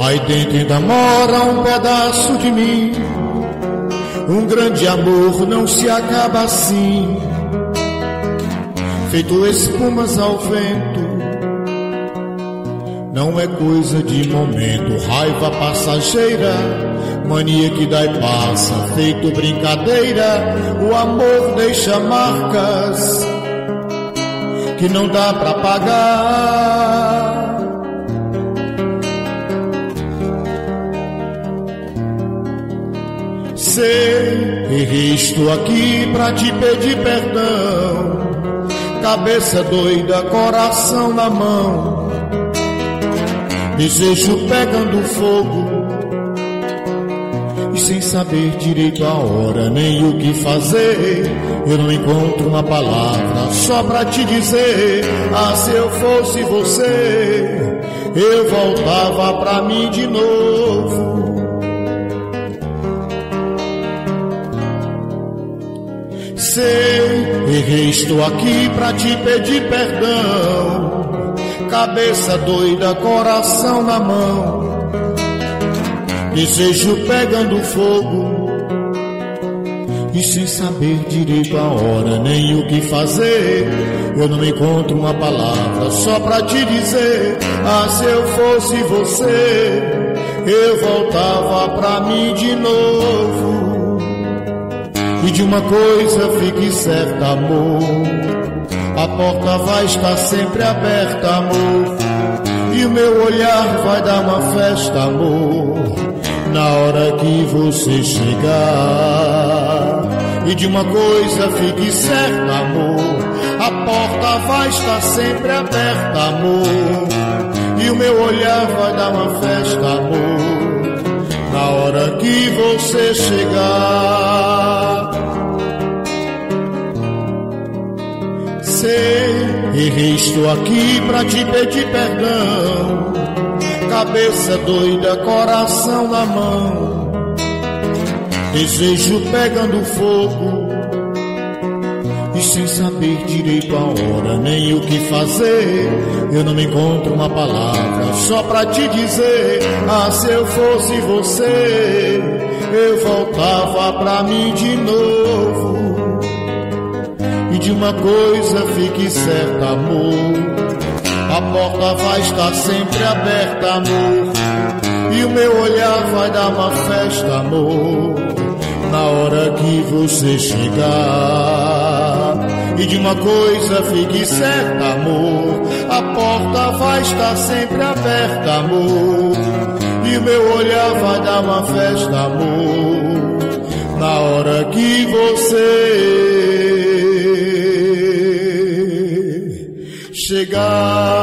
Aí dentro ainda mora um pedaço de mim. Um grande amor não se acaba assim. Feito espumas ao vento. Não é coisa de momento, raiva passageira, mania que dá e passa, feito brincadeira. O amor deixa marcas que não dá pra pagar. Errei, estou aqui pra te pedir perdão. Cabeça doida, coração na mão. Desejo pegando fogo. E sem saber direito a hora, nem o que fazer. Eu não encontro uma palavra só pra te dizer. Ah, se eu fosse você, eu voltava pra mim de novo. Sei, errei, estou aqui pra te pedir perdão. Cabeça doida, coração na mão. Desejo pegando fogo. E sem saber direito a hora, nem o que fazer, eu não encontro uma palavra só pra te dizer. Ah, se eu fosse você, eu voltava pra mim de novo. E de uma coisa fique certa, amor. A porta vai estar sempre aberta, amor. E o meu olhar vai dar uma festa, amor. Na hora que você chegar. E de uma coisa fique certa, amor. A porta vai estar sempre aberta, amor. E o meu olhar vai dar uma festa, amor. Hora que você chegar. Sei, errei, estou aqui pra te pedir perdão. Cabeça doida, coração na mão. Desejo pegando fogo. Sem saber direito a hora, nem o que fazer, eu não encontro uma palavra só pra te dizer. Ah, se eu fosse você, eu voltava pra mim de novo. E de uma coisa fique certa, amor. A porta vai estar sempre aberta, amor. E o meu olhar vai dar uma festa, amor. Na hora que você chegar. E de uma coisa fique certa, amor. A porta vai estar sempre aberta, amor. E meu olhar vai dar uma festa, amor. Na hora que você chegar.